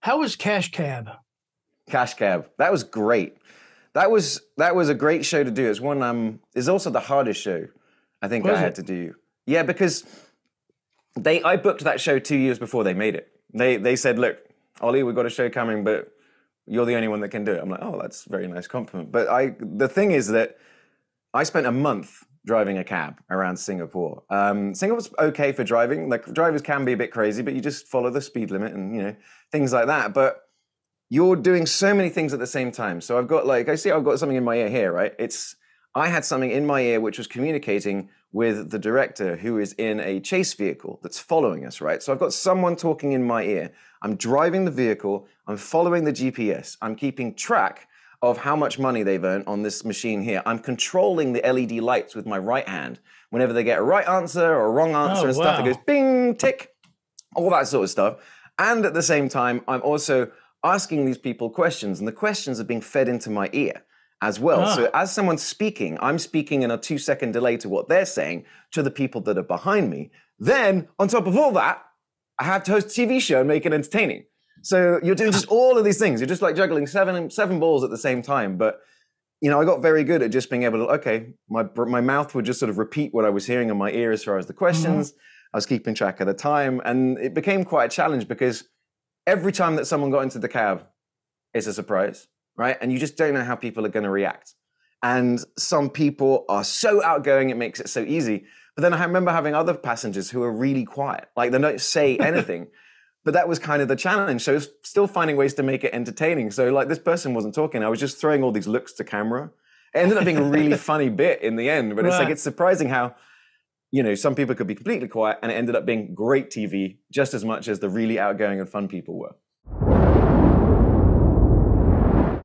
How was Cash Cab? Cash Cab. That was great. That was that was a great show to do. It's one um is also the hardest show I think Was I had it? to do. Yeah, because they I booked that show two years before they made it. They they said, look, Oli, we've got a show coming, but you're the only one that can do it. I'm like, oh, that's a very nice compliment. But I the thing is that I spent a month driving a cab around Singapore. Um, Singapore's okay for driving. Like drivers can be a bit crazy, but you just follow the speed limit and you know things like that. But you're doing so many things at the same time. So I've got like I see I've got something in my ear here, right? It's I had something in my ear which was communicating with the director who is in a chase vehicle that's following us, right? So I've got someone talking in my ear. I'm driving the vehicle, I'm following the GPS, I'm keeping track of how much money they've earned on this machine here. I'm controlling the LED lights with my right hand. Whenever they get a right answer or a wrong answer Oh, and stuff, it goes bing, tick, all that sort of stuff. And at the same time, I'm also asking these people questions, and the questions are being fed into my ear as well. Ah. So as someone's speaking, I'm speaking in a two second delay to what they're saying to the people that are behind me. Then, on top of all that, I have to host a TV show and make it entertaining. So you're doing just all of these things. You're just like juggling seven seven balls at the same time. But you know, I got very good at just being able to. Okay, my my mouth would just sort of repeat what I was hearing in my ear as far as the mm-hmm. questions. I was keeping track of the time, and it became quite a challenge because every time that someone got into the cab, it's a surprise, right? And you just don't know how people are going to react. And some people are so outgoing, it makes it so easy. But then I remember having other passengers who are really quiet, like they don't say anything. But that was kind of the challenge. So it's still finding ways to make it entertaining. So like this person wasn't talking. I was just throwing all these looks to camera. It ended up being a really funny bit in the end. But it's like it's surprising how you know some people could be completely quiet, and it ended up being great TV just as much as the really outgoing and fun people were.